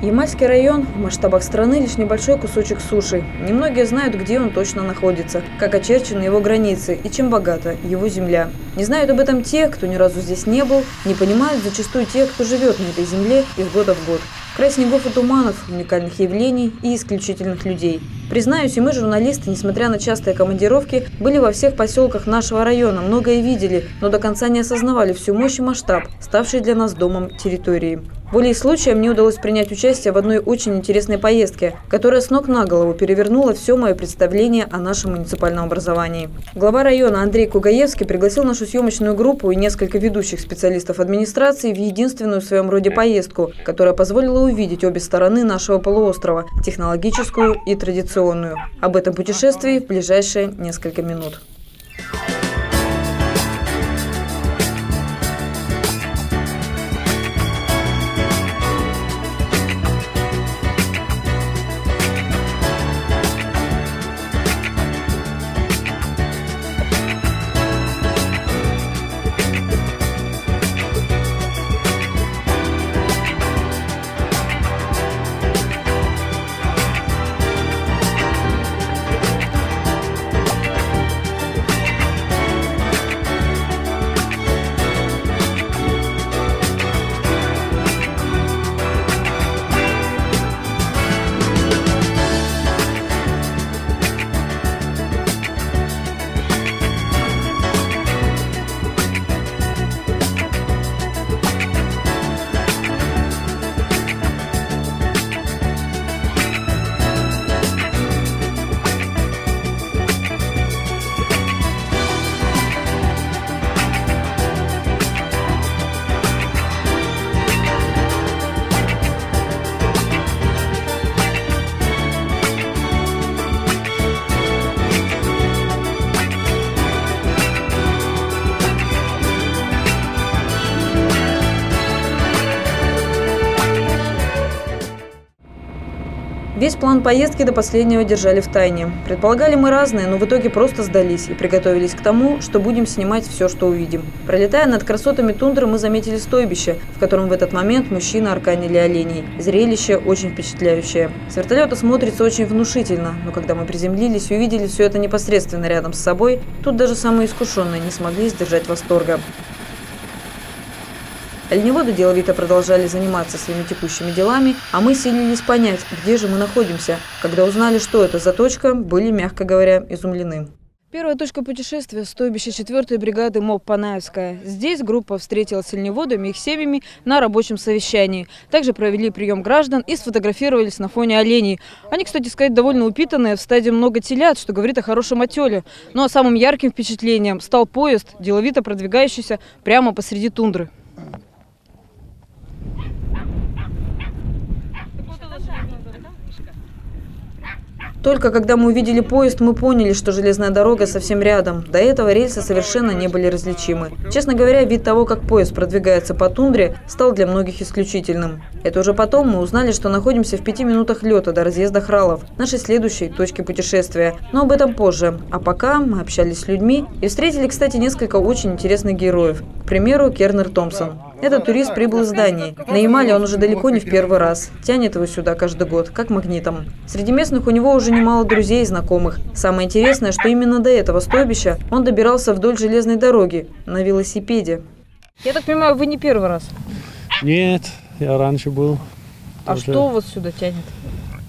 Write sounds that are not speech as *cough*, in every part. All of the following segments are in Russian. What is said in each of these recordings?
Ямальский район в масштабах страны лишь небольшой кусочек суши. Немногие знают, где он точно находится, как очерчены его границы и чем богата его земля. Не знают об этом те, кто ни разу здесь не был, не понимают зачастую те, кто живет на этой земле из года в год. Край снегов и туманов, уникальных явлений и исключительных людей. Признаюсь, и мы, журналисты, несмотря на частые командировки, были во всех поселках нашего района, многое видели, но до конца не осознавали всю мощь и масштаб, ставший для нас домом территории. Волей случая мне удалось принять участие в одной очень интересной поездке, которая с ног на голову перевернула все мое представление о нашем муниципальном образовании. Глава района Андрей Кугаевский пригласил нашу съемочную группу и несколько ведущих специалистов администрации в единственную в своем роде поездку, которая позволила увидеть обе стороны нашего полуострова – технологическую и традиционную. Об этом путешествии в ближайшие несколько минут. Весь план поездки до последнего держали в тайне. Предполагали мы разные, но в итоге просто сдались и приготовились к тому, что будем снимать все, что увидим. Пролетая над красотами тундры, мы заметили стойбище, в котором в этот момент мужчины арканили оленей. Зрелище очень впечатляющее. С вертолета смотрится очень внушительно, но когда мы приземлились и увидели все это непосредственно рядом с собой, тут даже самые искушенные не смогли сдержать восторга. Оленеводы деловито продолжали заниматься своими текущими делами, а мы силились понять, где же мы находимся. Когда узнали, что это за точка, были, мягко говоря, изумлены. Первая точка путешествия – стойбище 4-й бригады МОП «Панаевская». Здесь группа встретилась с оленеводами и их семьями на рабочем совещании. Также провели прием граждан и сфотографировались на фоне оленей. Они, кстати сказать, довольно упитанные, в стадии много телят, что говорит о хорошем отеле. Ну а самым ярким впечатлением стал поезд, деловито продвигающийся прямо посреди тундры. Только когда мы увидели поезд, мы поняли, что железная дорога совсем рядом. До этого рельсы совершенно не были различимы. Честно говоря, вид того, как поезд продвигается по тундре, стал для многих исключительным. Это уже потом мы узнали, что находимся в пяти минутах лета до разъезда Хралов, нашей следующей точки путешествия. Но об этом позже. А пока мы общались с людьми и встретили, кстати, несколько очень интересных героев. К примеру, Кернер Томпсон. Этот турист прибыл из Дании. На Ямале он уже далеко не в первый раз. Тянет его сюда каждый год, как магнитом. Среди местных у него уже немало друзей и знакомых. Самое интересное, что именно до этого стойбища он добирался вдоль железной дороги на велосипеде. Я так понимаю, вы не первый раз? Нет, я раньше был. А тоже. что вас сюда тянет?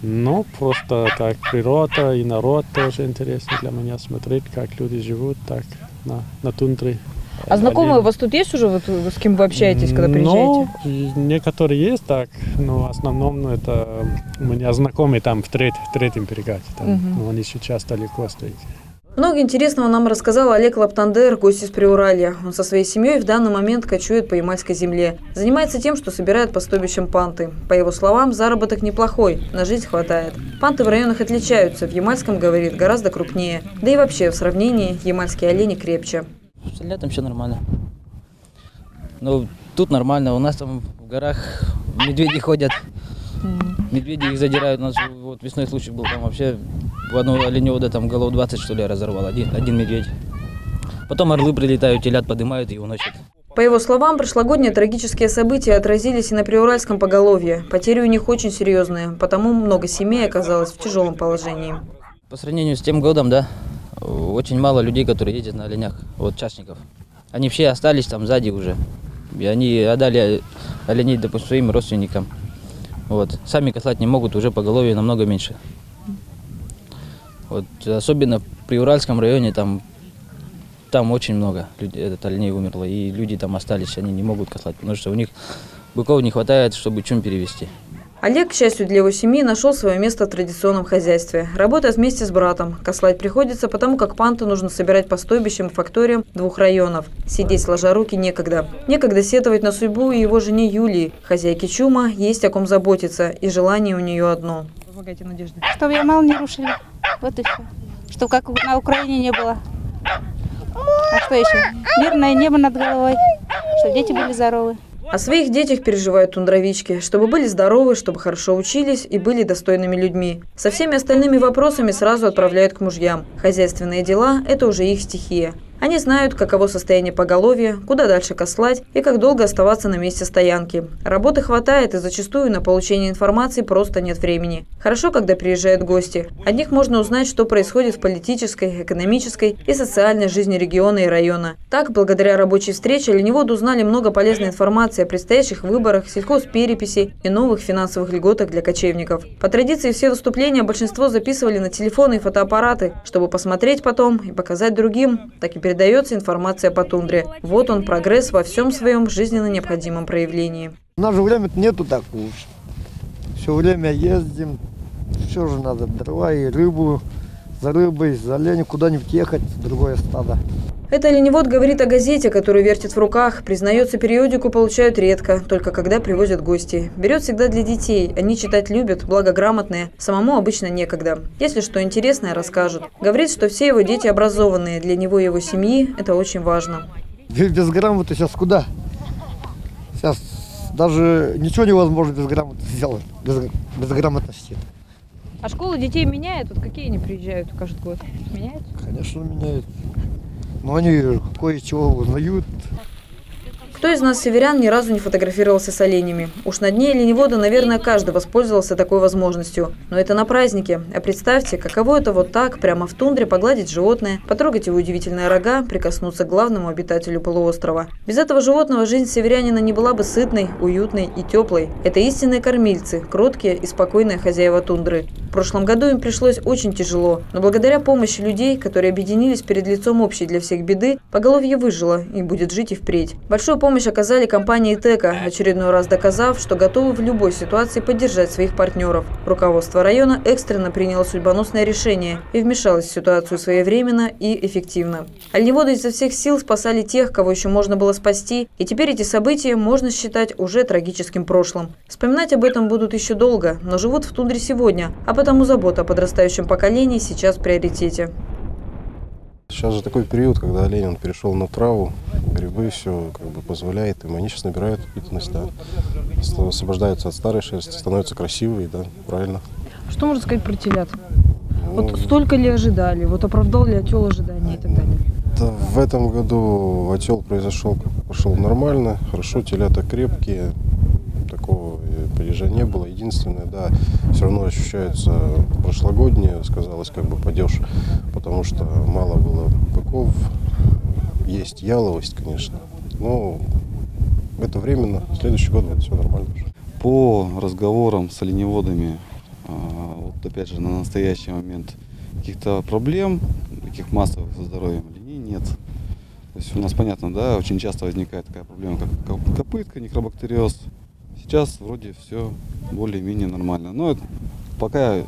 Ну, просто так природа и народ тоже интересно для меня смотреть, как люди живут так на, на тундре. А знакомые у вас тут есть уже, вот, с кем вы общаетесь, когда приезжаете? Ну, некоторые есть так, но в основном ну, это у меня знакомые там в, треть, в третьем бригаде, там, угу. но они сейчас далеко стоят. Много интересного нам рассказал Олег Лаптандер, гость из Приуралья. Он со своей семьей в данный момент кочует по Ямальской земле. Занимается тем, что собирает по стойбищам панты. По его словам, заработок неплохой, на жизнь хватает. Панты в районах отличаются, в Ямальском, говорит, гораздо крупнее. Да и вообще, в сравнении, ямальские олени крепче. Летом все нормально. Ну, тут нормально. У нас там в горах медведи ходят. Медведи их задирают. У нас вот весной случай был, там вообще в одну оленевода там голов 20 что ли разорвал, один, один медведь. Потом орлы прилетают, телят поднимают и уносят. По его словам, прошлогодние трагические события отразились и на Приуральском поголовье. Потери у них очень серьезные, потому много семей оказалось в тяжелом положении. По сравнению с тем годом, да, очень мало людей, которые ездят на оленях, вот частников. Они все остались там сзади уже. И они отдали оленей, допустим, своим родственникам. Вот. Сами кослать не могут, уже поголовье намного меньше. Вот. Особенно при Уральском районе там, там очень много людей, этот оленей умерло. И люди там остались, они не могут кослать, потому что у них быков не хватает, чтобы чем перевести. Олег, к счастью для его семьи, нашел свое место в традиционном хозяйстве. Работает вместе с братом. Кослать приходится, потому как панты нужно собирать по стойбищам и факториям двух районов. Сидеть сложа руки некогда. Некогда сетовать на судьбу и его жене Юлии. Хозяйки Чума есть о ком заботиться, и желание у нее одно. Помогайте, Надежда. Чтобы Ямал не рушили. Вот и все. Чтобы как на Украине не было. А что еще? Мирное небо над головой. Чтобы дети были здоровы. О своих детях переживают тундровички, чтобы были здоровы, чтобы хорошо учились и были достойными людьми. Со всеми остальными вопросами сразу отправляют к мужьям. Хозяйственные дела – это уже их стихия. Они знают, каково состояние поголовья, куда дальше кослать и как долго оставаться на месте стоянки. Работы хватает и зачастую на получение информации просто нет времени. Хорошо, когда приезжают гости. От них можно узнать, что происходит в политической, экономической и социальной жизни региона и района. Так, благодаря рабочей встрече, оленеводы узнали много полезной информации о предстоящих выборах, сельхозпереписи и новых финансовых льготах для кочевников. По традиции все выступления большинство записывали на телефоны и фотоаппараты, чтобы посмотреть потом и показать другим. Так и передается информация по тундре. Вот он, прогресс во всем своем жизненно необходимом проявлении. У нас же время нету так уж. Все время ездим, все же надо, дрова и рыбу, за рыбой, за оленем куда-нибудь ехать, другое стадо. Это оленевод говорит о газете, которую вертит в руках. Признается, периодику получают редко, только когда привозят гости. Берет всегда для детей. Они читать любят, благограмотные. Самому обычно некогда. Если что интересное, расскажут. Говорит, что все его дети образованные. Для него и его семьи это очень важно. Без грамоты сейчас куда? Сейчас даже ничего невозможно без грамоты сделать, без, без грамотности. А школы детей меняют? Вот какие они приезжают каждый год? Меняют? Конечно, меняют. Но они кое-чего узнают. Кто из нас, северян, ни разу не фотографировался с оленями? Уж на дне оленевода, наверное, каждый воспользовался такой возможностью. Но это на празднике. А представьте, каково это вот так, прямо в тундре, погладить животное, потрогать его удивительные рога, прикоснуться к главному обитателю полуострова. Без этого животного жизнь северянина не была бы сытной, уютной и теплой. Это истинные кормильцы, кроткие и спокойные хозяева тундры. В прошлом году им пришлось очень тяжело, но благодаря помощи людей, которые объединились перед лицом общей для всех беды, поголовье выжило и будет жить и впредь. Большую помощь оказали компании ТЭКа, очередной раз доказав, что готовы в любой ситуации поддержать своих партнеров. Руководство района экстренно приняло судьбоносное решение и вмешалось в ситуацию своевременно и эффективно. Оленеводы изо всех сил спасали тех, кого еще можно было спасти, и теперь эти события можно считать уже трагическим прошлым. Вспоминать об этом будут еще долго, но живут в тундре сегодня, а потому забота о подрастающем поколении сейчас в приоритете. Сейчас же такой период, когда олень он перешел на траву, грибы все как бы позволяет им. Они сейчас набирают упитанность, да. Освобождаются от старой шерсти, становятся красивые, да, правильно. Что можно сказать про телят? Ну, Вот столько ли ожидали? Вот оправдал ли отел ожидания и так далее? да, в этом году отел произошел, пошел нормально, хорошо, телята крепкие, такого э, падежа не было. Единственное, да, все равно ощущается прошлогоднее, сказалось как бы падеж, потому что мало было быков, есть яловость, конечно, но это временно, следующий год будет все нормально. По разговорам с оленеводами, а, вот опять же на настоящий момент каких-то проблем, таких массовых со здоровьем оленей нет. То есть у нас понятно, да, очень часто возникает такая проблема, как коп- копытка, никробактериоз. Сейчас вроде все более-менее нормально. Но пока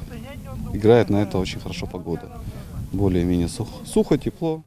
играет на это очень хорошо погода. Более-менее сух- сухо, тепло.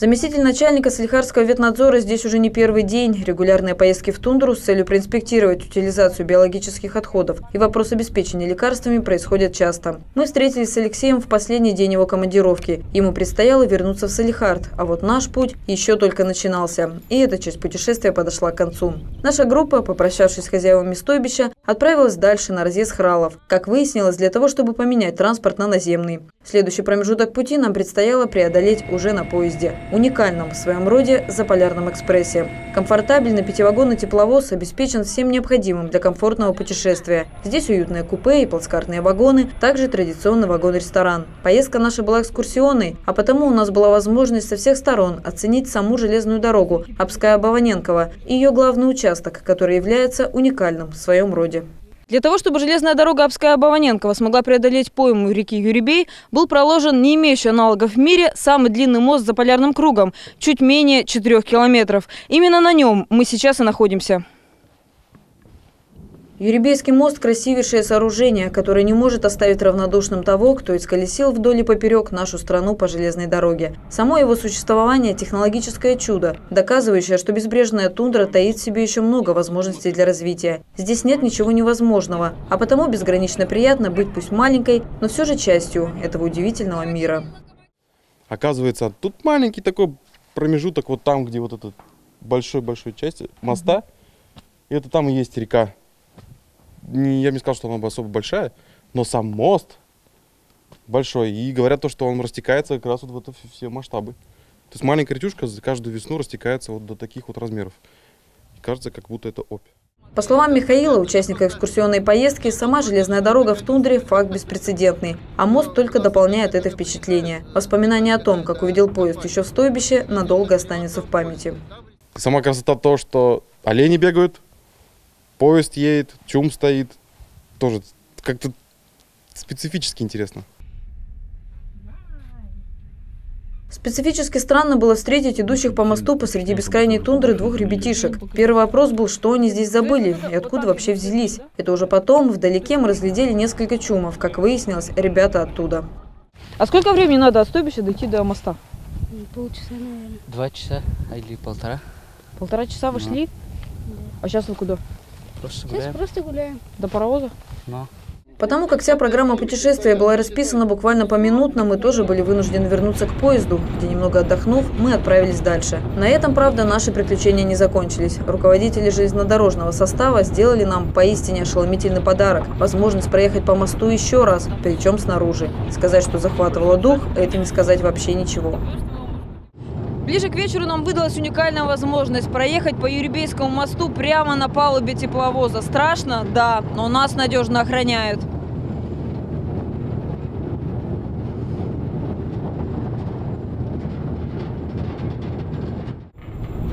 Заместитель начальника Салихарского ветнадзора здесь уже не первый день. Регулярные поездки в тундру с целью проинспектировать утилизацию биологических отходов и вопрос обеспечения лекарствами происходят часто. Мы встретились с Алексеем в последний день его командировки. Ему предстояло вернуться в Салихард, а вот наш путь еще только начинался. И эта часть путешествия подошла к концу. Наша группа, попрощавшись с хозяевами стойбища, отправилась дальше на разъезд Хралов. Как выяснилось, для того, чтобы поменять транспорт на наземный. Следующий промежуток пути нам предстояло преодолеть уже на поезде. Уникальном в своем роде Заполярном экспрессе. Комфортабельный пятивагонный тепловоз обеспечен всем необходимым для комфортного путешествия. Здесь уютные купе и плацкартные вагоны, также традиционный вагон-ресторан. Поездка наша была экскурсионной, а потому у нас была возможность со всех сторон оценить саму железную дорогу Обская-Баваненкова и ее главный участок, который является уникальным в своем роде. Для того, чтобы железная дорога Обская-Баваненкова смогла преодолеть пойму реки Юрибей, был проложен не имеющий аналогов в мире самый длинный мост за полярным кругом, чуть менее 4 километров. Именно на нем мы сейчас и находимся. Юрибейский мост – красивейшее сооружение, которое не может оставить равнодушным того, кто исколесил вдоль и поперек нашу страну по железной дороге. Само его существование – технологическое чудо, доказывающее, что безбрежная тундра таит в себе еще много возможностей для развития. Здесь нет ничего невозможного, а потому безгранично приятно быть пусть маленькой, но все же частью этого удивительного мира. Оказывается, тут маленький такой промежуток вот там, где вот этот большой-большой часть моста, и это там и есть река не, я бы не сказал, что она особо большая, но сам мост большой. И говорят то, что он растекается как раз вот в это все масштабы. То есть маленькая речушка за каждую весну растекается вот до таких вот размеров. И кажется, как будто это опь. По словам Михаила, участника экскурсионной поездки, сама железная дорога в тундре – факт беспрецедентный, а мост только дополняет это впечатление. Воспоминание о том, как увидел поезд еще в стойбище, надолго останется в памяти. Сама красота то, что олени бегают, поезд едет, чум стоит. Тоже как-то специфически интересно. Специфически странно было встретить идущих по мосту посреди бескрайней тундры двух ребятишек. Первый вопрос был, что они здесь забыли и откуда вообще взялись. Это уже потом, вдалеке, мы разглядели несколько чумов. Как выяснилось, ребята оттуда. А сколько времени надо от стойбища дойти до моста? Полчаса, наверное. Два часа или полтора. Полтора часа вы шли? А сейчас вы куда? Просто Сейчас гуляем. просто гуляем. До паровоза? Но. Потому как вся программа путешествия была расписана буквально поминутно, мы тоже были вынуждены вернуться к поезду, где немного отдохнув, мы отправились дальше. На этом, правда, наши приключения не закончились. Руководители железнодорожного состава сделали нам поистине ошеломительный подарок – возможность проехать по мосту еще раз, причем снаружи. Сказать, что захватывало дух, это не сказать вообще ничего. Ближе к вечеру нам выдалась уникальная возможность проехать по Юрибейскому мосту прямо на палубе тепловоза. Страшно? Да, но нас надежно охраняют.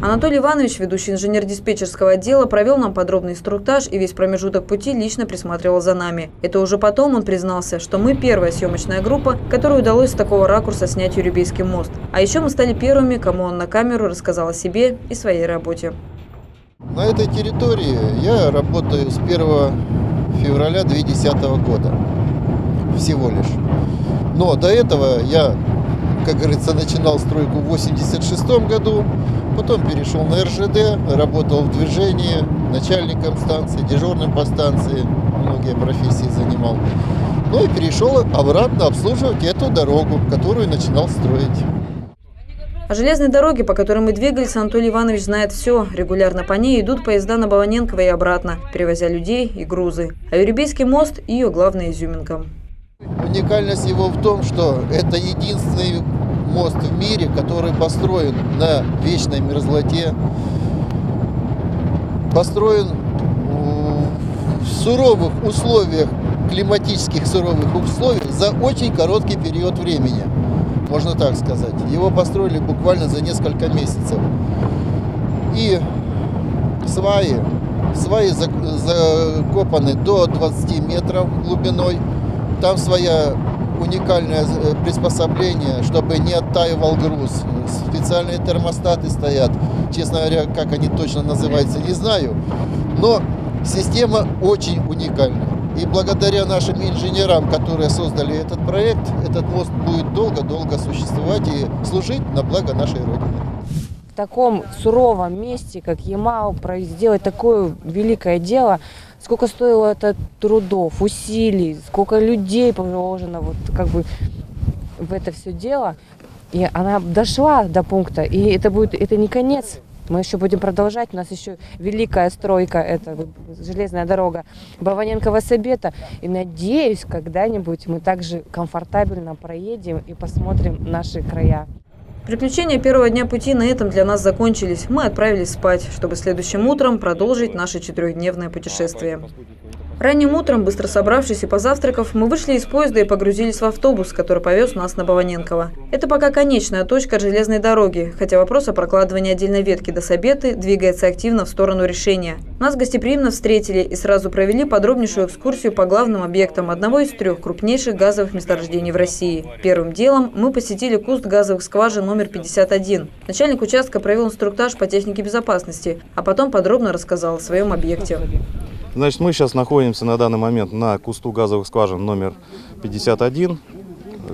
Анатолий Иванович, ведущий инженер диспетчерского отдела, провел нам подробный инструктаж и весь промежуток пути лично присматривал за нами. Это уже потом он признался, что мы первая съемочная группа, которой удалось с такого ракурса снять Юрибейский мост. А еще мы стали первыми, кому он на камеру рассказал о себе и своей работе. На этой территории я работаю с 1 февраля 2010 года. Всего лишь. Но до этого я, как говорится, начинал стройку в 86 году, потом перешел на РЖД, работал в движении, начальником станции, дежурным по станции, многие профессии занимал. Ну и перешел обратно обслуживать эту дорогу, которую начинал строить. О железной дороге, по которой мы двигались, Анатолий Иванович знает все. Регулярно по ней идут поезда на Баваненково и обратно, перевозя людей и грузы. А Юрибейский мост – ее главная изюминка. Уникальность его в том, что это единственный мост в мире, который построен на вечной мерзлоте, построен в суровых условиях, климатических суровых условиях за очень короткий период времени, можно так сказать. Его построили буквально за несколько месяцев. И сваи, сваи закопаны до 20 метров глубиной. Там своя уникальное приспособление, чтобы не оттаивал груз. Специальные термостаты стоят. Честно говоря, как они точно называются, не знаю. Но система очень уникальная. И благодаря нашим инженерам, которые создали этот проект, этот мост будет долго-долго существовать и служить на благо нашей Родины. В таком суровом месте, как Ямал, сделать такое великое дело – сколько стоило это трудов, усилий, сколько людей положено вот как бы в это все дело. И она дошла до пункта, и это будет, это не конец. Мы еще будем продолжать. У нас еще великая стройка, это железная дорога Баваненкова-Сабета. И надеюсь, когда-нибудь мы также комфортабельно проедем и посмотрим наши края. Приключения первого дня пути на этом для нас закончились. Мы отправились спать, чтобы следующим утром продолжить наше четырехдневное путешествие. Ранним утром, быстро собравшись и позавтракав, мы вышли из поезда и погрузились в автобус, который повез нас на Баваненково. Это пока конечная точка железной дороги, хотя вопрос о прокладывании отдельной ветки до Сабеты двигается активно в сторону решения. Нас гостеприимно встретили и сразу провели подробнейшую экскурсию по главным объектам одного из трех крупнейших газовых месторождений в России. Первым делом мы посетили куст газовых скважин номер 51. Начальник участка провел инструктаж по технике безопасности, а потом подробно рассказал о своем объекте. Значит, мы сейчас находимся на данный момент на кусту газовых скважин номер 51,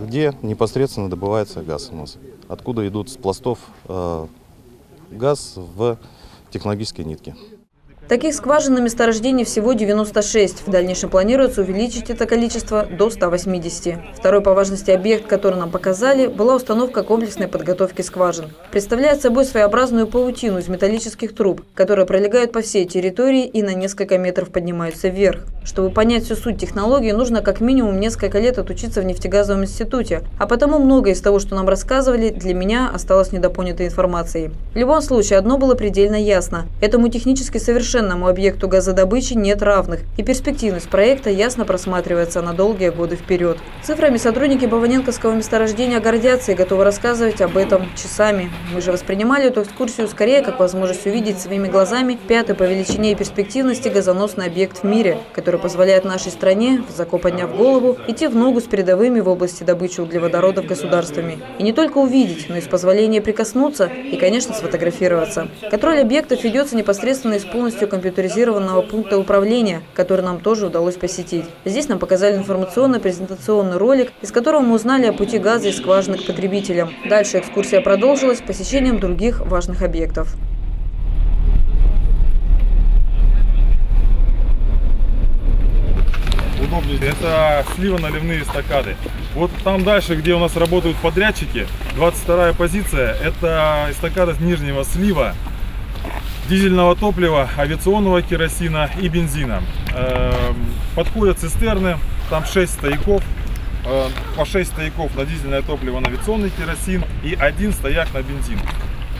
где непосредственно добывается газ у нас. Откуда идут с пластов э, газ в технологические нитки. Таких скважин на месторождении всего 96. В дальнейшем планируется увеличить это количество до 180. Второй по важности объект, который нам показали, была установка комплексной подготовки скважин. Представляет собой своеобразную паутину из металлических труб, которые пролегают по всей территории и на несколько метров поднимаются вверх. Чтобы понять всю суть технологии, нужно как минимум несколько лет отучиться в нефтегазовом институте, а потому многое из того, что нам рассказывали, для меня осталось недопонятой информацией. В любом случае, одно было предельно ясно. Этому технически совершенно совершенному объекту газодобычи нет равных, и перспективность проекта ясно просматривается на долгие годы вперед. Цифрами сотрудники Баваненковского месторождения гордятся и готовы рассказывать об этом часами. Мы же воспринимали эту экскурсию скорее как возможность увидеть своими глазами пятый по величине и перспективности газоносный объект в мире, который позволяет нашей стране, высоко подняв голову, идти в ногу с передовыми в области добычи углеводородов государствами. И не только увидеть, но и с позволения прикоснуться и, конечно, сфотографироваться. Контроль объектов ведется непосредственно из полностью полностью компьютеризированного пункта управления, который нам тоже удалось посетить. Здесь нам показали информационно-презентационный ролик, из которого мы узнали о пути газа из скважины к потребителям. Дальше экскурсия продолжилась посещением других важных объектов. удобнее. Это сливо-наливные эстакады. Вот там дальше, где у нас работают подрядчики, 22 позиция, это эстакада нижнего слива дизельного топлива, авиационного керосина и бензина. Эм, подходят цистерны, там 6 стояков, э, по 6 стояков на дизельное топливо, на авиационный керосин и один стояк на бензин.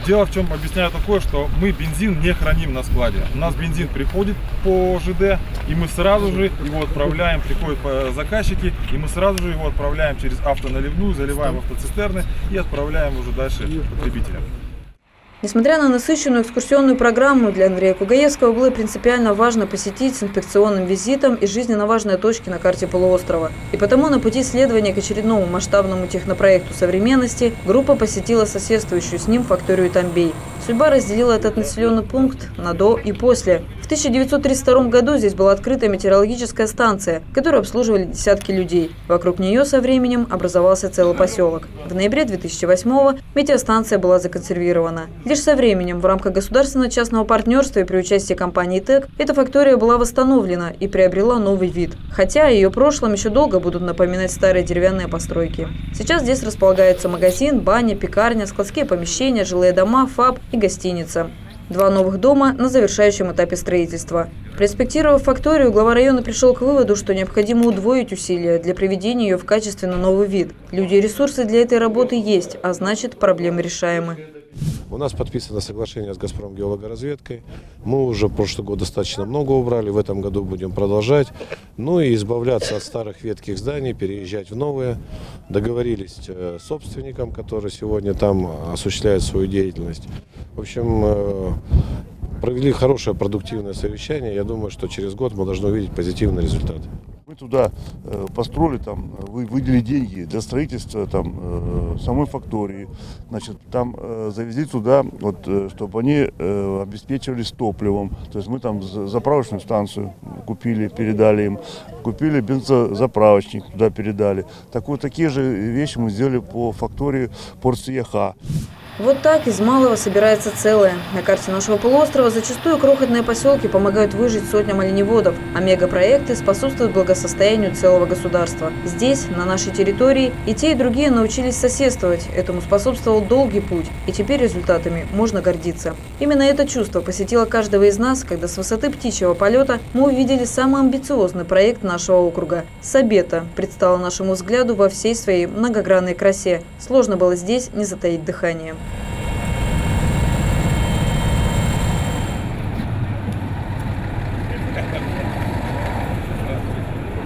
Дело в чем объясняю такое, что мы бензин не храним на складе. У нас бензин приходит по ЖД, и мы сразу же его отправляем, приходят заказчики, и мы сразу же его отправляем через автоналивную, заливаем в автоцистерны и отправляем уже дальше потребителям. Несмотря на насыщенную экскурсионную программу, для Андрея Кугаевского было принципиально важно посетить с инспекционным визитом и жизненно важные точки на карте полуострова. И потому на пути следования к очередному масштабному технопроекту современности группа посетила соседствующую с ним факторию Тамбей. Судьба разделила этот населенный пункт на «до» и «после». В 1932 году здесь была открыта метеорологическая станция, которую обслуживали десятки людей. Вокруг нее со временем образовался целый поселок. В ноябре 2008 метеостанция была законсервирована. Лишь со временем в рамках государственно-частного партнерства и при участии компании ТЭК эта фактория была восстановлена и приобрела новый вид. Хотя о ее прошлом еще долго будут напоминать старые деревянные постройки. Сейчас здесь располагается магазин, баня, пекарня, складские помещения, жилые дома, ФАБ и гостиница. Два новых дома на завершающем этапе строительства. Проинспектировав факторию, глава района пришел к выводу, что необходимо удвоить усилия для приведения ее в качественно новый вид. Люди и ресурсы для этой работы есть, а значит проблемы решаемы. У нас подписано соглашение с «Газпром» геологоразведкой. Мы уже в прошлый год достаточно много убрали, в этом году будем продолжать. Ну и избавляться от старых ветких зданий, переезжать в новые. Договорились э, с собственником, который сегодня там осуществляет свою деятельность. В общем, э, провели хорошее продуктивное совещание. Я думаю, что через год мы должны увидеть позитивный результат. Мы туда э, построили, там, вы, выделили деньги для строительства там, э, самой фактории. Значит, там э, завезли туда, вот, чтобы они обеспечивались топливом. То есть мы там заправочную станцию купили, передали им. Купили бензозаправочник, туда передали. Так вот, такие же вещи мы сделали по фактории Порт Яха. Вот так из малого собирается целое. На карте нашего полуострова зачастую крохотные поселки помогают выжить сотням оленеводов, а мегапроекты способствуют благосостоянию целого государства. Здесь, на нашей территории, и те, и другие научились соседствовать. Этому способствовал долгий путь, и теперь результатами можно гордиться. Именно это чувство посетило каждого из нас, когда с высоты птичьего полета мы увидели самый амбициозный проект нашего округа – Сабета, предстала нашему взгляду во всей своей многогранной красе. Сложно было здесь не затаить дыхание.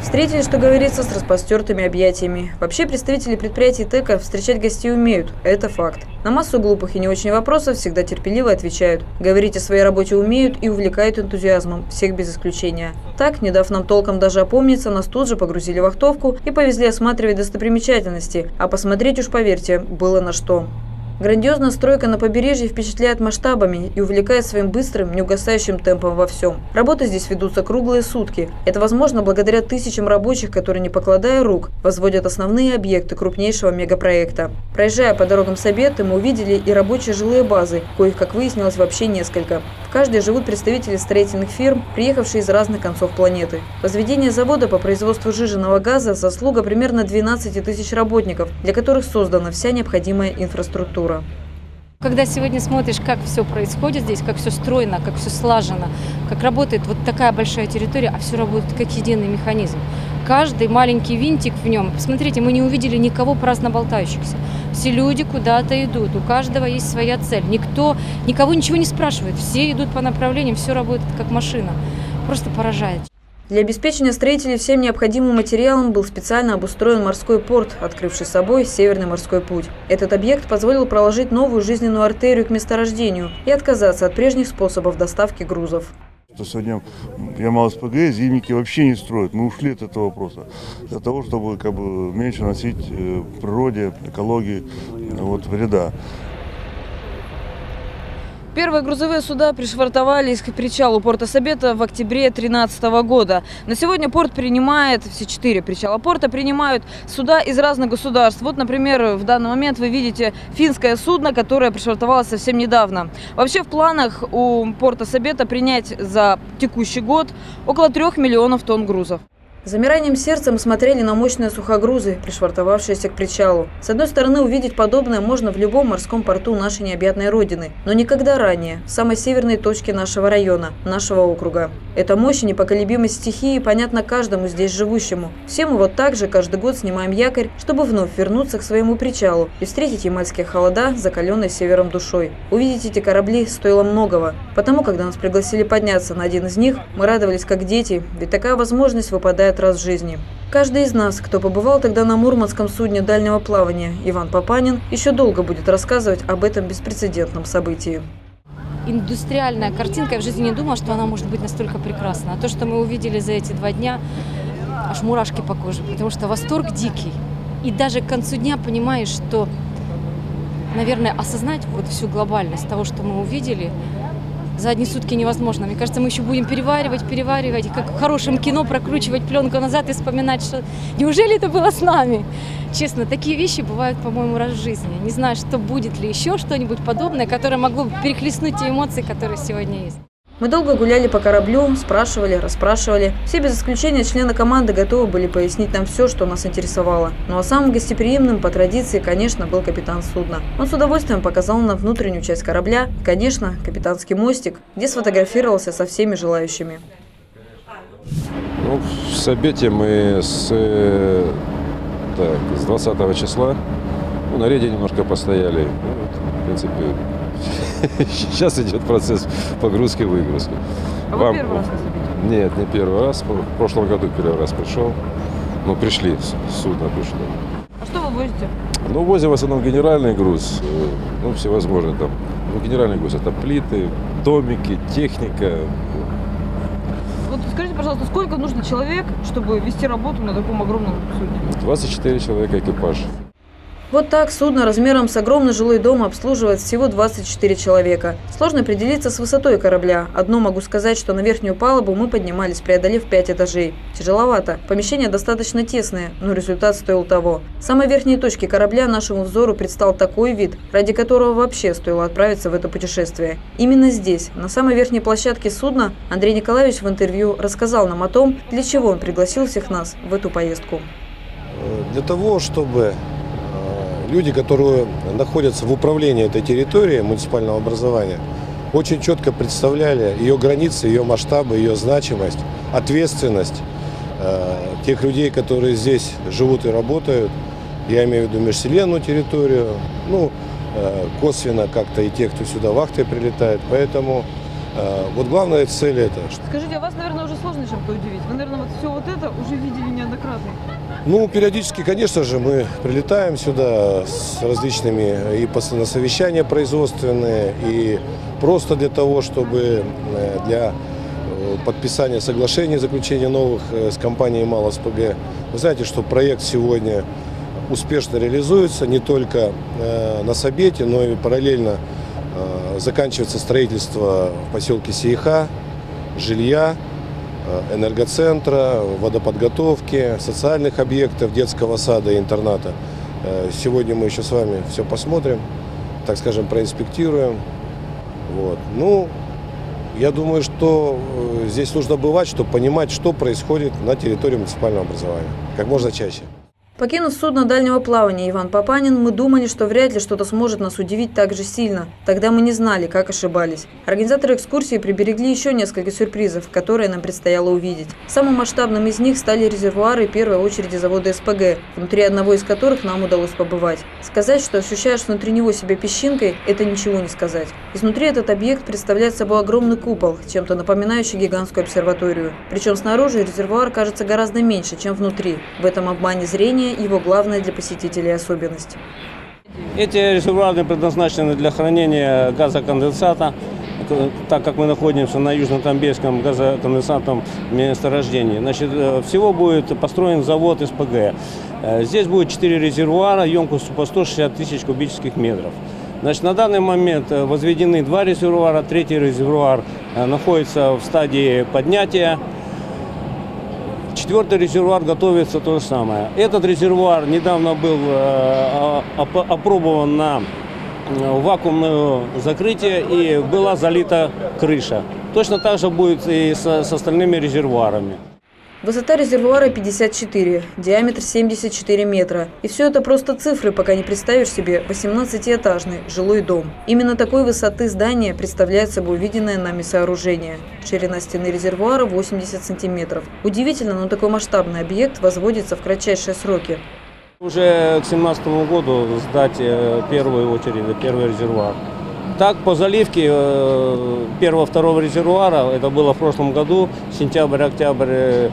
Встретили, что говорится, с распостертыми объятиями. Вообще, представители предприятий ТЭКа встречать гостей умеют, это факт. На массу глупых и не очень вопросов всегда терпеливо отвечают. Говорить о своей работе умеют и увлекают энтузиазмом, всех без исключения. Так, не дав нам толком даже опомниться, нас тут же погрузили в вахтовку и повезли осматривать достопримечательности. А посмотреть уж, поверьте, было на что. Грандиозная стройка на побережье впечатляет масштабами и увлекает своим быстрым, неугасающим темпом во всем. Работы здесь ведутся круглые сутки. Это возможно благодаря тысячам рабочих, которые, не покладая рук, возводят основные объекты крупнейшего мегапроекта. Проезжая по дорогам Сабеты, мы увидели и рабочие жилые базы, коих, как выяснилось, вообще несколько. В каждой живут представители строительных фирм, приехавшие из разных концов планеты. Возведение завода по производству жиженного газа – заслуга примерно 12 тысяч работников, для которых создана вся необходимая инфраструктура. Когда сегодня смотришь, как все происходит здесь, как все стройно, как все слажено, как работает вот такая большая территория, а все работает как единый механизм. Каждый маленький винтик в нем. Посмотрите, мы не увидели никого праздно болтающихся. Все люди куда-то идут, у каждого есть своя цель. Никто, никого ничего не спрашивает. Все идут по направлениям, все работает как машина. Просто поражает. Для обеспечения строителей всем необходимым материалом был специально обустроен морской порт, открывший собой Северный морской путь. Этот объект позволил проложить новую жизненную артерию к месторождению и отказаться от прежних способов доставки грузов. Что сегодня Ямал-СПГ зимники вообще не строят. Мы ушли от этого вопроса. Для того, чтобы как бы, меньше носить э, природе, экологии э, вот, вреда. Первые грузовые суда пришвартовались к причалу порта Сабета в октябре 2013 года. На сегодня порт принимает, все четыре причала порта принимают суда из разных государств. Вот, например, в данный момент вы видите финское судно, которое пришвартовалось совсем недавно. Вообще в планах у порта Сабета принять за текущий год около трех миллионов тонн грузов. Замиранием сердца мы смотрели на мощные сухогрузы, пришвартовавшиеся к причалу. С одной стороны, увидеть подобное можно в любом морском порту нашей необъятной родины, но никогда ранее, в самой северной точке нашего района, нашего округа. Эта мощь и непоколебимость стихии понятна каждому здесь живущему. Все мы вот так же каждый год снимаем якорь, чтобы вновь вернуться к своему причалу и встретить ямальские холода, закаленной севером душой. Увидеть эти корабли стоило многого. Потому, когда нас пригласили подняться на один из них, мы радовались как дети, ведь такая возможность выпадает раз в жизни. Каждый из нас, кто побывал тогда на мурманском судне дальнего плавания, Иван Папанин, еще долго будет рассказывать об этом беспрецедентном событии индустриальная картинка. Я в жизни не думала, что она может быть настолько прекрасна. А то, что мы увидели за эти два дня, аж мурашки по коже, потому что восторг дикий. И даже к концу дня понимаешь, что, наверное, осознать вот всю глобальность того, что мы увидели, за одни сутки невозможно. Мне кажется, мы еще будем переваривать, переваривать, как в хорошем кино прокручивать пленку назад и вспоминать, что неужели это было с нами? Честно, такие вещи бывают, по-моему, раз в жизни. Не знаю, что будет ли еще что-нибудь подобное, которое могло бы перехлестнуть те эмоции, которые сегодня есть. Мы долго гуляли по кораблю, спрашивали, расспрашивали. Все без исключения члены команды готовы были пояснить нам все, что нас интересовало. Ну а самым гостеприимным, по традиции, конечно, был капитан судна. Он с удовольствием показал нам внутреннюю часть корабля, конечно, капитанский мостик, где сфотографировался со всеми желающими. Ну, в Сабете мы с, э, так, с 20 числа ну, на рейде немножко постояли. Ну, в принципе, *laughs* Сейчас идет процесс погрузки-выгрузки. А Вам... вы первый раз Нет, не первый раз. В прошлом году первый раз пришел. Ну, пришли, судно пришло. А что вы возите? Ну, возим в основном генеральный груз. Э, ну, всевозможные там. Ну, генеральный груз это плиты, домики, техника. Вот скажите, пожалуйста, сколько нужно человек, чтобы вести работу на таком огромном судне? 24 человека экипаж. Вот так судно размером с огромный жилой дом обслуживает всего 24 человека. Сложно определиться с высотой корабля. Одно могу сказать, что на верхнюю палубу мы поднимались, преодолев 5 этажей. Тяжеловато. Помещение достаточно тесное, но результат стоил того. В самой верхней точке корабля нашему взору предстал такой вид, ради которого вообще стоило отправиться в это путешествие. Именно здесь, на самой верхней площадке судна, Андрей Николаевич в интервью рассказал нам о том, для чего он пригласил всех нас в эту поездку. Для того, чтобы люди, которые находятся в управлении этой территорией муниципального образования, очень четко представляли ее границы, ее масштабы, ее значимость, ответственность э, тех людей, которые здесь живут и работают. Я имею в виду межселенную территорию, ну, э, косвенно как-то и тех, кто сюда вахтой прилетает. Поэтому э, вот главная цель это. Скажите, а вас, наверное, уже сложно чем-то удивить? Вы, наверное, вот все вот это уже видели неоднократно. Ну, периодически, конечно же, мы прилетаем сюда с различными и на совещания производственные, и просто для того, чтобы э, для э, подписания соглашений, заключения новых э, с компанией МАЛ СПГ. Вы знаете, что проект сегодня успешно реализуется не только на Собете, но и параллельно заканчивается строительство в поселке Сейха, жилья, энергоцентра, водоподготовки, социальных объектов, детского сада и интерната. Э, сегодня мы еще с вами все посмотрим, так скажем, проинспектируем. Вот. Ну, я думаю, что э, здесь нужно бывать, чтобы понимать, что происходит на территории муниципального образования, как можно чаще. Покинув судно дальнего плавания Иван Папанин, мы думали, что вряд ли что-то сможет нас удивить так же сильно. Тогда мы не знали, как ошибались. Организаторы экскурсии приберегли еще несколько сюрпризов, которые нам предстояло увидеть. Самым масштабным из них стали резервуары первой очереди завода СПГ, внутри одного из которых нам удалось побывать. Сказать, что ощущаешь внутри него себя песчинкой, это ничего не сказать. Изнутри этот объект представляет собой огромный купол, чем-то напоминающий гигантскую обсерваторию. Причем снаружи резервуар кажется гораздо меньше, чем внутри. В этом обмане зрения его главная для посетителей особенность. Эти резервуары предназначены для хранения газоконденсата, так как мы находимся на Южно-Тамбейском газоконденсатном месторождении. Значит, э, всего будет построен завод СПГ. Э, здесь будет 4 резервуара емкостью по 160 тысяч кубических метров. Значит, на данный момент э, возведены два резервуара, третий резервуар находится в стадии поднятия. Четвертый резервуар готовится то же самое. Этот резервуар недавно был э, опробован на э, вакуумное закрытие и была залита крыша. Точно так же будет и с остальными резервуарами. Высота резервуара 54, диаметр 74 метра. И все это просто цифры, пока не представишь себе 18-этажный жилой дом. Именно такой высоты здания представляет собой увиденное нами сооружение. Ширина стены резервуара 80 сантиметров. Удивительно, но такой масштабный объект возводится в кратчайшие сроки. Уже к 2017 году сдать э, первую очередь, первый резервуар. Так, по заливке э, первого-второго резервуара, это было в прошлом году, сентябрь-октябрь, э,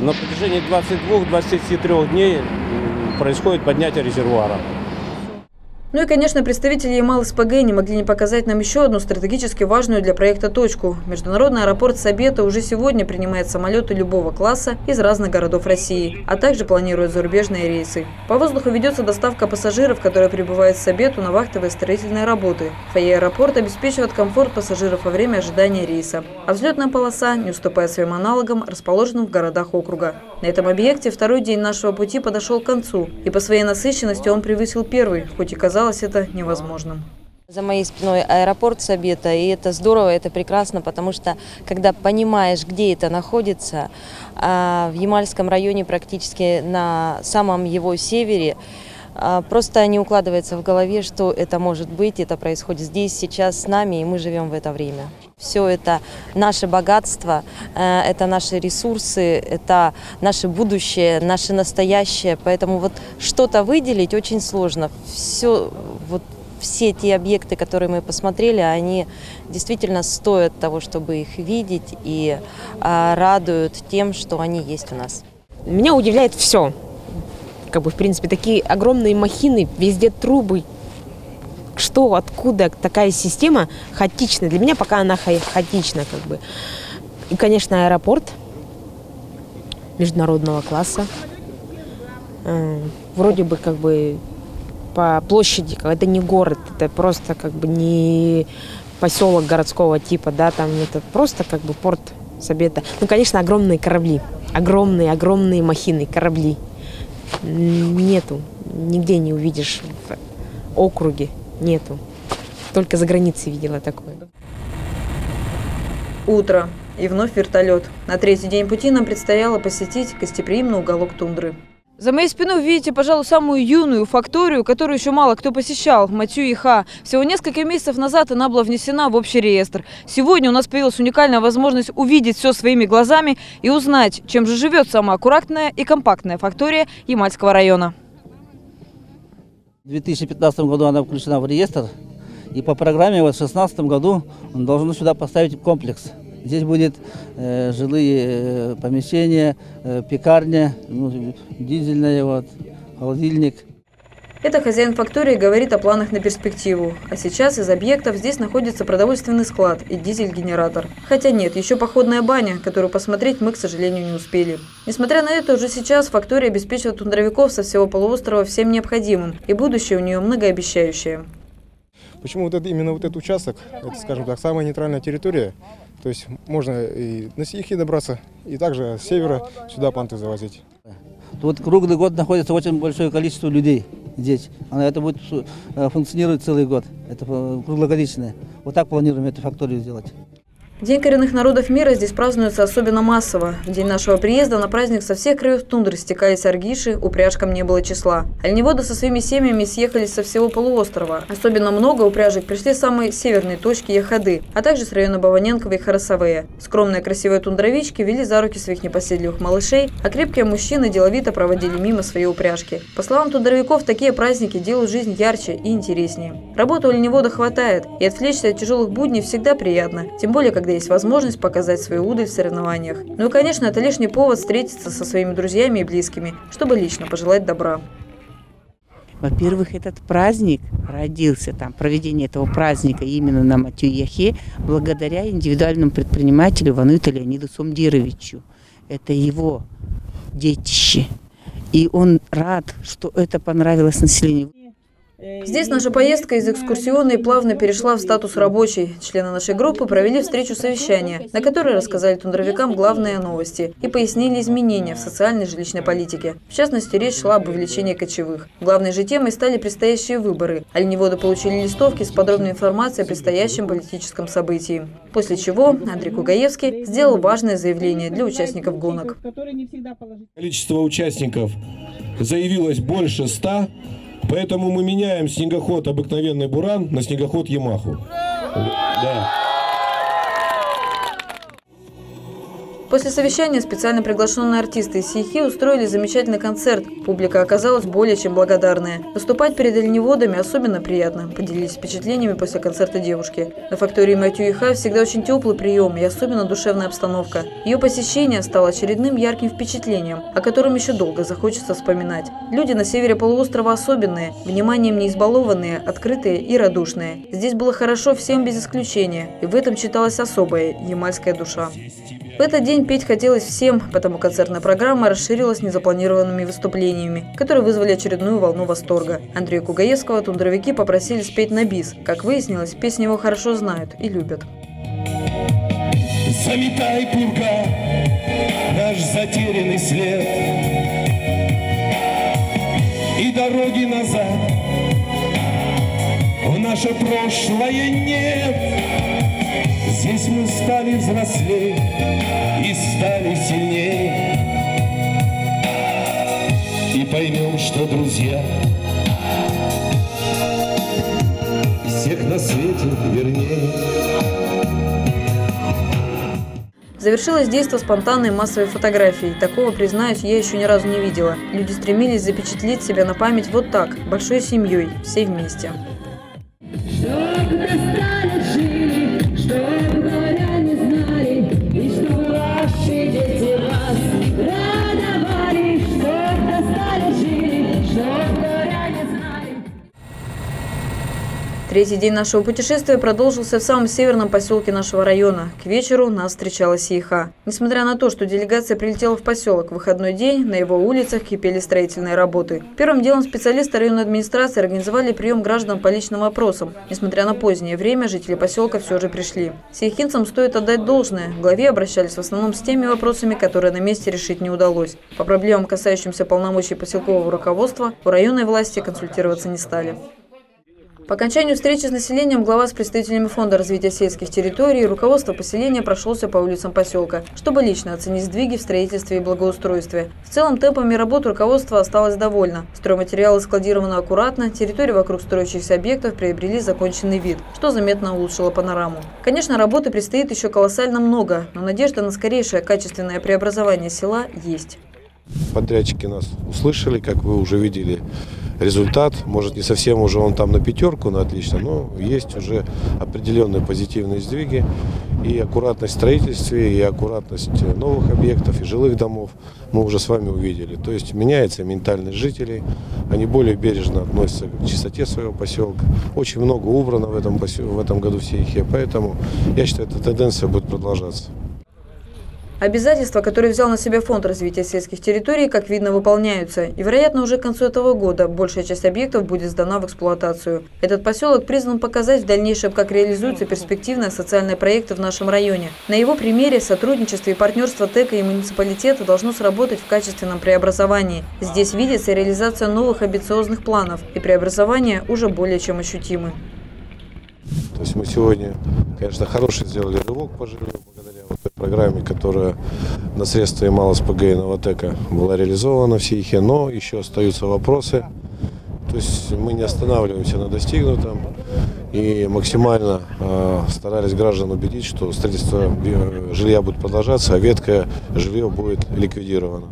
на протяжении 22-23 дней происходит поднятие резервуара. Ну и, конечно, представители Ямал-СПГ не могли не показать нам еще одну стратегически важную для проекта точку. Международный аэропорт Сабета уже сегодня принимает самолеты любого класса из разных городов России, а также планирует зарубежные рейсы. По воздуху ведется доставка пассажиров, которые прибывают в Сабету на вахтовые строительные работы. Фойе аэропорта обеспечивает комфорт пассажиров во время ожидания рейса. А взлетная полоса, не уступая своим аналогам, расположена в городах округа. На этом объекте второй день нашего пути подошел к концу, и по своей насыщенности он превысил первый, хоть и казалось это невозможным. За моей спиной аэропорт Сабета, и это здорово, это прекрасно, потому что когда понимаешь, где это находится, а в Ямальском районе практически на самом его севере, просто не укладывается в голове, что это может быть, это происходит здесь, сейчас с нами, и мы живем в это время. Все это наше богатство, э, это наши ресурсы, это наше будущее, наше настоящее. Поэтому вот что-то выделить очень сложно. Все, вот все те объекты, которые мы посмотрели, они действительно стоят того, чтобы их видеть и а, радуют тем, что они есть у нас. Меня удивляет все как бы, в принципе, такие огромные махины, везде трубы. Что, откуда такая система хаотичная? Для меня пока она ха хаотична, как бы. И, конечно, аэропорт международного класса. Э, вроде бы, как бы, по площади, это не город, это просто как бы не поселок городского типа, да, там это просто как бы порт Сабета. Ну, конечно, огромные корабли, огромные, огромные махины, корабли. Нету, нигде не увидишь в округе, нету. Только за границей видела такое. Утро. И вновь вертолет. На третий день пути нам предстояло посетить гостеприимный уголок тундры. За моей спиной видите, пожалуй, самую юную факторию, которую еще мало кто посещал – Матюиха. Всего несколько месяцев назад она была внесена в общий реестр. Сегодня у нас появилась уникальная возможность увидеть все своими глазами и узнать, чем же живет самая аккуратная и компактная фактория Ямальского района. В 2015 году она включена в реестр. И по программе вот в 2016 году он должен сюда поставить комплекс. Здесь будет э, жилые э, помещения, э, пекарня, ну, дизельная, вот, холодильник. Это хозяин фактории говорит о планах на перспективу. А сейчас из объектов здесь находится продовольственный склад и дизель-генератор. Хотя нет, еще походная баня, которую посмотреть мы, к сожалению, не успели. Несмотря на это, уже сейчас фактория обеспечивает тундровиков со всего полуострова всем необходимым, и будущее у нее многообещающее. Почему вот это, именно вот этот участок, это, скажем так, самая нейтральная территория, то есть можно и на Сихи добраться, и также с севера сюда панты завозить. Тут круглый год находится очень большое количество людей здесь. Это будет э, функционировать целый год. Это э, круглогодичное. Вот так планируем эту факторию сделать. День коренных народов мира здесь празднуется особенно массово. В день нашего приезда на праздник со всех краев тундры стекались аргиши, упряжкам не было числа. Оленеводы со своими семьями съехались со всего полуострова. Особенно много упряжек пришли с самой северной точки Яхады, а также с района Баваненкова и Харасавея. Скромные красивые тундровички вели за руки своих непоседливых малышей, а крепкие мужчины деловито проводили мимо свои упряжки. По словам тундровиков, такие праздники делают жизнь ярче и интереснее. Работы у оленевода хватает, и отвлечься от тяжелых будней всегда приятно, тем более, когда когда есть возможность показать свою удаль в соревнованиях. Ну и, конечно, это лишний повод встретиться со своими друзьями и близкими, чтобы лично пожелать добра. Во-первых, этот праздник родился, там, проведение этого праздника именно на Матюяхе благодаря индивидуальному предпринимателю Вануиту Леониду Сумдировичу. Это его детище. И он рад, что это понравилось населению. Здесь наша поездка из экскурсионной плавно перешла в статус рабочей. Члены нашей группы провели встречу совещания, на которой рассказали тундровикам главные новости и пояснили изменения в социальной жилищной политике. В частности, речь шла об увеличении кочевых. Главной же темой стали предстоящие выборы. Оленеводы получили листовки с подробной информацией о предстоящем политическом событии. После чего Андрей Кугаевский сделал важное заявление для участников гонок. Количество участников заявилось больше ста. Поэтому мы меняем снегоход обыкновенный Буран на снегоход Ямаху. Да. После совещания специально приглашенные артисты из Сихи устроили замечательный концерт. Публика оказалась более чем благодарная. Выступать перед оленеводами особенно приятно, поделились впечатлениями после концерта девушки. На фактории Матюиха всегда очень теплый прием и особенно душевная обстановка. Ее посещение стало очередным ярким впечатлением, о котором еще долго захочется вспоминать. Люди на севере полуострова особенные, вниманием не избалованные, открытые и радушные. Здесь было хорошо всем без исключения, и в этом читалась особая ямальская душа. В этот день петь хотелось всем, потому концертная программа расширилась незапланированными выступлениями, которые вызвали очередную волну восторга. Андрея Кугаевского тундровики попросили спеть на бис. Как выяснилось, песни его хорошо знают и любят. Заметай, пурга, наш затерянный след И дороги назад в наше прошлое нет Здесь мы стали взрослее и стали сильнее И поймем, что друзья Всех на свете вернее Завершилось действо спонтанной массовой фотографией. Такого, признаюсь, я еще ни разу не видела. Люди стремились запечатлеть себя на память вот так, большой семьей, все вместе. Третий день нашего путешествия продолжился в самом северном поселке нашего района. К вечеру нас встречала Сейха. Несмотря на то, что делегация прилетела в поселок в выходной день, на его улицах кипели строительные работы. Первым делом специалисты районной администрации организовали прием граждан по личным вопросам. Несмотря на позднее время, жители поселка все же пришли. Сейхинцам стоит отдать должное. Главе обращались в основном с теми вопросами, которые на месте решить не удалось. По проблемам, касающимся полномочий поселкового руководства, у районной власти консультироваться не стали. По окончанию встречи с населением глава с представителями Фонда развития сельских территорий и руководство поселения прошелся по улицам поселка, чтобы лично оценить сдвиги в строительстве и благоустройстве. В целом темпами работ руководство осталось довольно. Стройматериалы складированы аккуратно, территории вокруг строящихся объектов приобрели законченный вид, что заметно улучшило панораму. Конечно, работы предстоит еще колоссально много, но надежда на скорейшее качественное преобразование села есть. Подрядчики нас услышали, как вы уже видели результат. Может, не совсем уже он там на пятерку, на отлично, но есть уже определенные позитивные сдвиги. И аккуратность в строительстве, и аккуратность новых объектов, и жилых домов мы уже с вами увидели. То есть меняется ментальность жителей, они более бережно относятся к чистоте своего поселка. Очень много убрано в этом, в этом году в Сейхе, поэтому я считаю, эта тенденция будет продолжаться. Обязательства, которые взял на себя Фонд развития сельских территорий, как видно, выполняются. И, вероятно, уже к концу этого года большая часть объектов будет сдана в эксплуатацию. Этот поселок призван показать в дальнейшем, как реализуются перспективные социальные проекты в нашем районе. На его примере сотрудничество и партнерство ТЭКа и муниципалитета должно сработать в качественном преобразовании. Здесь видится реализация новых амбициозных планов, и преобразования уже более чем ощутимы. То есть мы сегодня, конечно, хороший сделали рывок по жилью программе, которая на средства Ямала СПГ и Новотека была реализована в Сейхе, но еще остаются вопросы. То есть мы не останавливаемся на достигнутом и максимально э, старались граждан убедить, что строительство жилья будет продолжаться, а веткое жилье будет ликвидировано.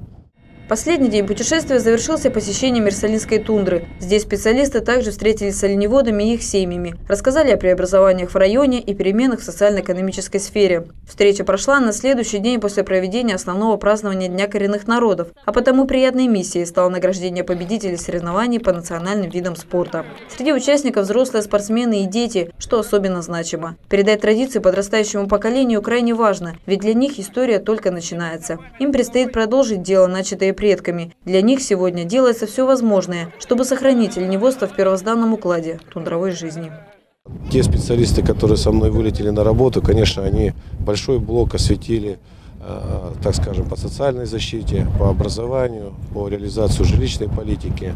Последний день путешествия завершился посещением Мерсалинской тундры. Здесь специалисты также встретились с оленеводами и их семьями, рассказали о преобразованиях в районе и переменах в социально-экономической сфере. Встреча прошла на следующий день после проведения основного празднования Дня коренных народов, а потому приятной миссией стало награждение победителей соревнований по национальным видам спорта. Среди участников взрослые спортсмены и дети, что особенно значимо. Передать традиции подрастающему поколению крайне важно, ведь для них история только начинается. Им предстоит продолжить дело, начатое предками. Для них сегодня делается все возможное, чтобы сохранить оленеводство в первозданном укладе тундровой жизни. Те специалисты, которые со мной вылетели на работу, конечно, они большой блок осветили, э, так скажем, по социальной защите, по образованию, по реализации жилищной политики.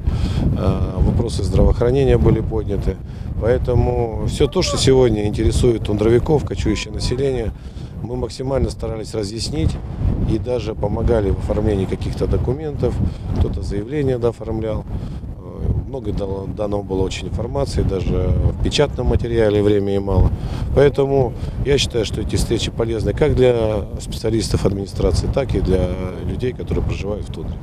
Э, вопросы здравоохранения были подняты. Поэтому все то, что сегодня интересует тундровиков, кочующее население, мы максимально старались разъяснить и даже помогали в оформлении каких-то документов. Кто-то заявление оформлял. Э, много дано было очень информации, даже в печатном материале времени мало. Поэтому я считаю, что эти встречи полезны как для специалистов администрации, так и для людей, которые проживают в тундре.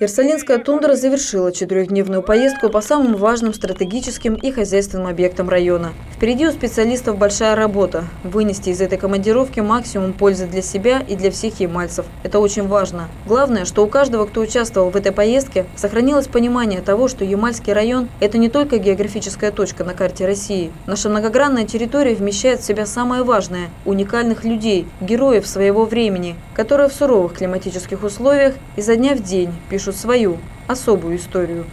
Иерусалимская тундра завершила четырехдневную поездку по самым важным стратегическим и хозяйственным объектам района. Впереди у специалистов большая работа – вынести из этой командировки максимум пользы для себя и для всех ямальцев. Это очень важно. Главное, что у каждого, кто участвовал в этой поездке, сохранилось понимание того, что Ямальский район – это не только географическая точка на карте России. Наша многогранная территория вмещает в себя самое важное – уникальных людей, героев своего времени, которые в суровых климатических условиях изо дня в день пишут свою особую историю.